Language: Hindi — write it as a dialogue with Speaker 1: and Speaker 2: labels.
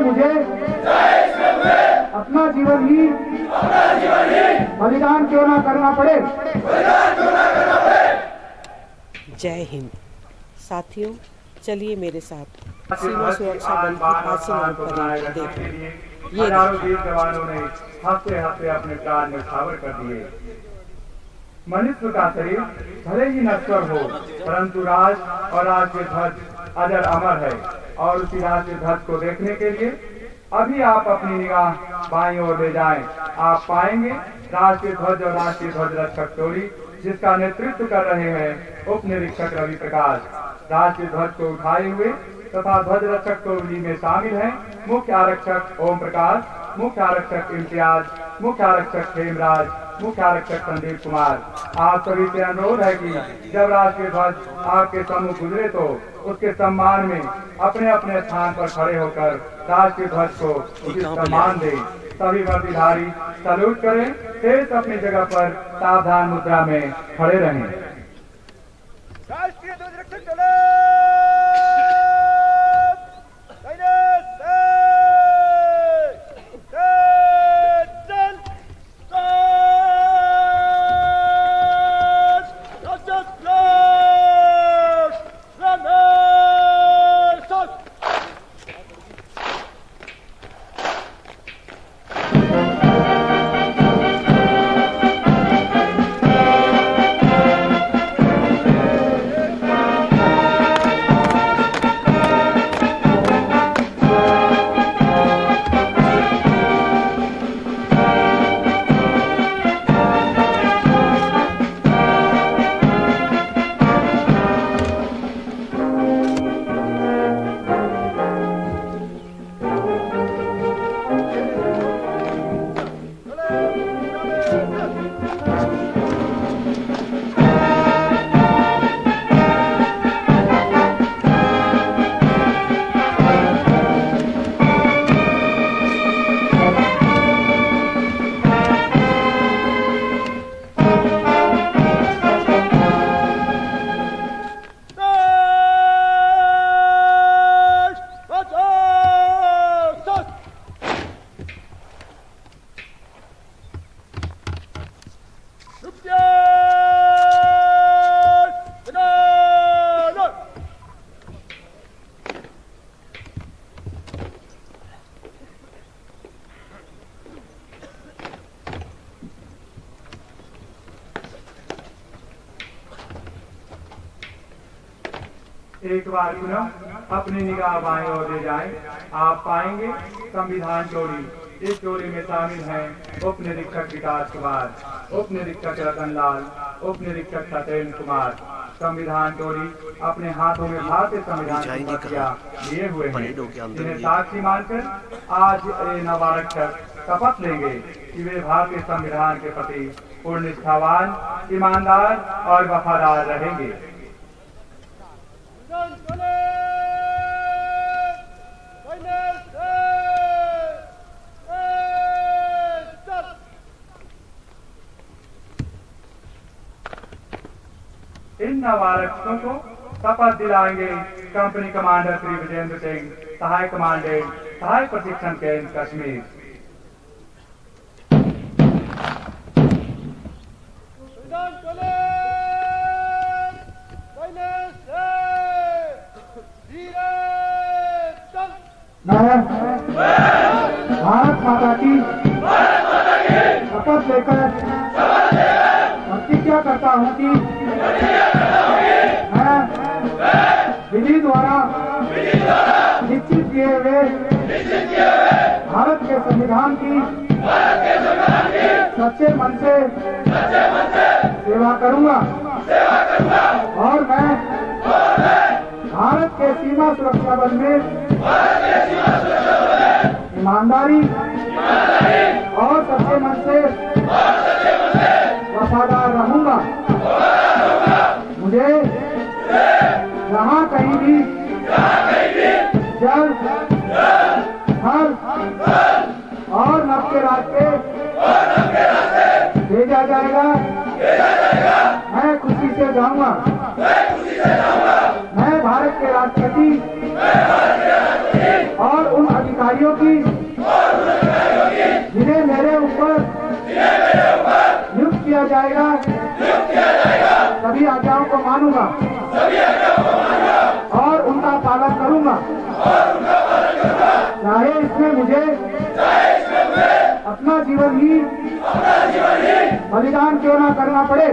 Speaker 1: मुझे अपना जीवन ही बलिदान क्यों ना करना पड़े?
Speaker 2: जय हिंद। साथियों चलिए मेरे साथ सीमा सुरक्षा बल की देखें। ये
Speaker 3: वीर जवानों ने हँसते हँसते अपने प्राण न्यौछावर कर दिए। मनुष्य का शरीर भले ही नश्वर हो परंतु राज और राज के ध्वज अजर अमर है। और उसी राष्ट्रीय ध्वज को देखने के लिए अभी आप अपनी निगाह बाई ओर ले जाएँ। आप पाएँगे राष्ट्रीय ध्वज और राष्ट्रीय ध्वज रक्षक टोली जिसका नेतृत्व कर रहे हैं उप निरीक्षक रवि प्रकाश। राष्ट्रीय ध्वज को उठाए हुए तथा ध्वज रक्षक टोली में शामिल हैं मुख्य आरक्षक ओम प्रकाश मुख्य आरक्षक इम्तियाज़, मुख्य आरक्षक हेमराज मुख्य आरक्षक संदीप कुमार। आप सभी से अनुरोध है कि जब राष्ट्रीय ध्वज आपके सम्मुख गुजरे तो उसके सम्मान में अपने अपने स्थान पर खड़े होकर राष्ट्रीय ध्वज को उचित सम्मान दें। सभी वर्दीधारी सल्यूट करें। शेष अपनी जगह पर सावधान मुद्रा में खड़े रहें। एक बार पुनः अपनी निगाह बाएँ और ले जाए। आप पाएँगे संविधान चोरी। इस चोरी में शामिल हैं उप निरीक्षक विकास कुमार उप निरीक्षक रतन लाल उप निरीक्षक सत्येंद्र कुमार। संविधान चोरी अपने हाथों में भारतीय संविधान की लिए हुए हैं। जिन्हें साक्षी मानकर आज ये नवारक्षक शपथ लेंगे कि वे भारतीय संविधान के प्रति पूर्ण निष्ठावान ईमानदार और वफादार रहेंगे। इन नवारक्षकों को शपथ दिलाएँगे कंपनी कमांडर श्री विजेंद्र सिंह सहायक कमांडेंट सहायक प्रशिक्षण केंद्र कश्मीर।
Speaker 1: भारत माता की शपथ लेकर प्रतिज्ञा करता हूँ? कि मैं विधि द्वारा निश्चित किए हुए भारत के संविधान की सच्चे मन से सेवा करूँगा। और मैं भारत के सीमा सुरक्षा बल में ईमानदारी और सच्चे मन से वफादार के रास्ते भेजा जाएगा। मैं खुशी से जाऊँगा। मैं भारत के राष्ट्रपति और उन अधिकारियों की जिन्हें मेरे ऊपर नियुक्त किया जाएगा, सभी आज्ञाओं को मानूँगा और उनका पालन करूँगा। चाहे इसमें मुझे बलिदान क्यों ना करना पड़े?